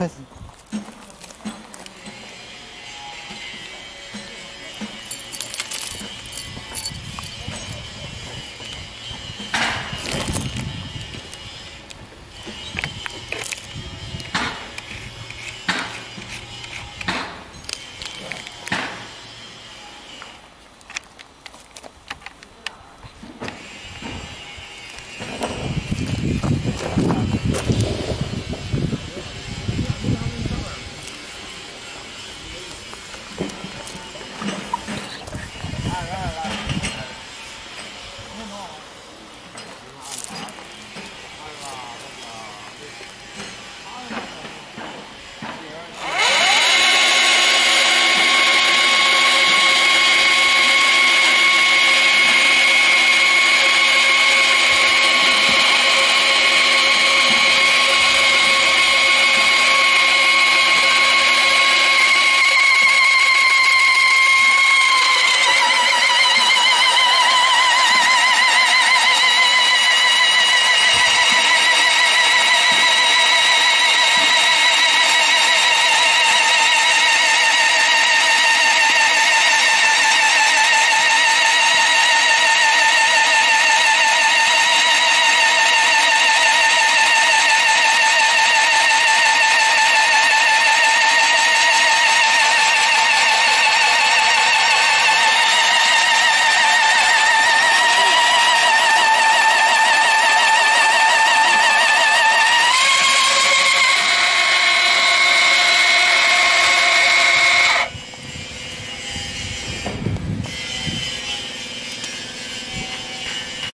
Якась